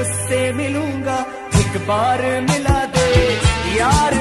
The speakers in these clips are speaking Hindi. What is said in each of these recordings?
उससे मिलूँगा एक बार मिला दे। यार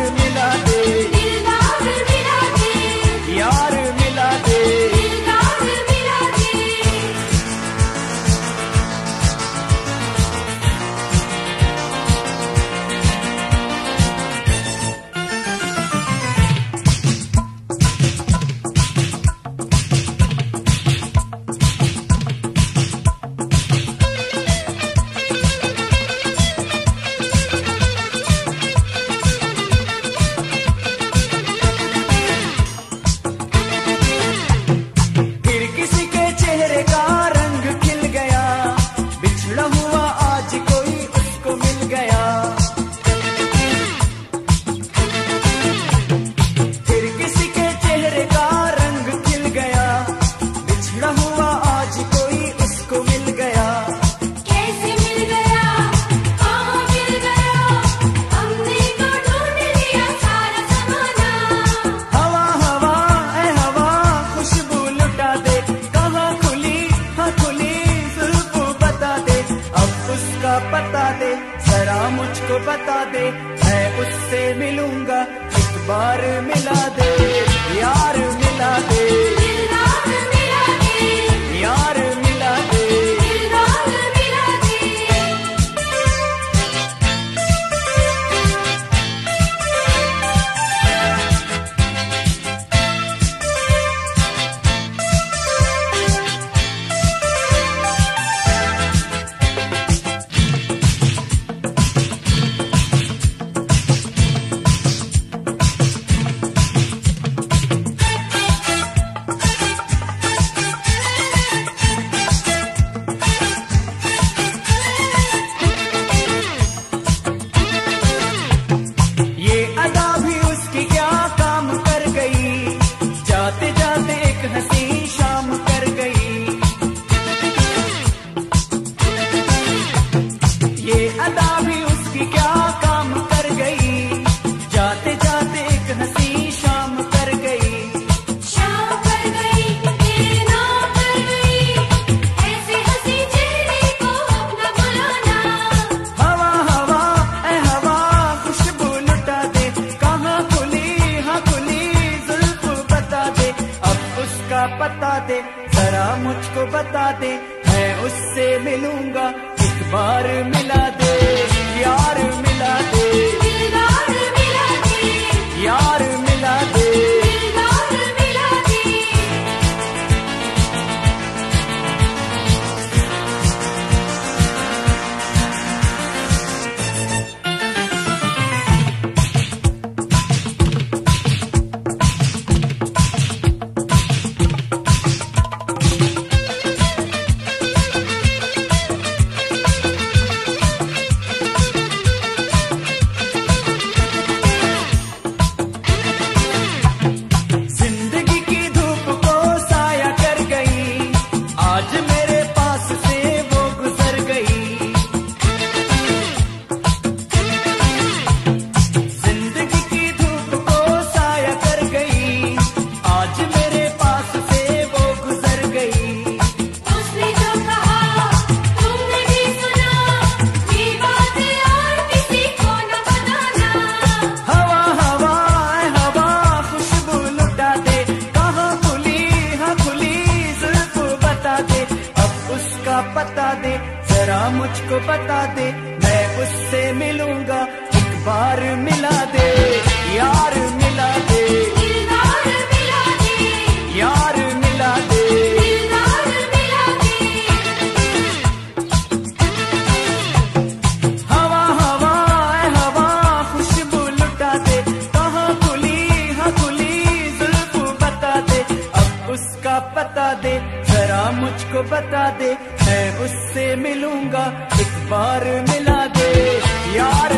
का पता दे। जरा मुझको बता दे, मैं उससे मिलूँगा एक बार मिला दे यार मिला दे। पता दे, जरा मुझको बता दे, मैं उससे मिलूँगा, एक बार मिला दे, यार मिला दे। का पता दे जरा मुझको बता दे मैं उससे मिलूँगा एक बार मिला दे यार मिला दे। यार मुझको बता दे मैं उससे मिलूँगा एक बार मिला दे। यार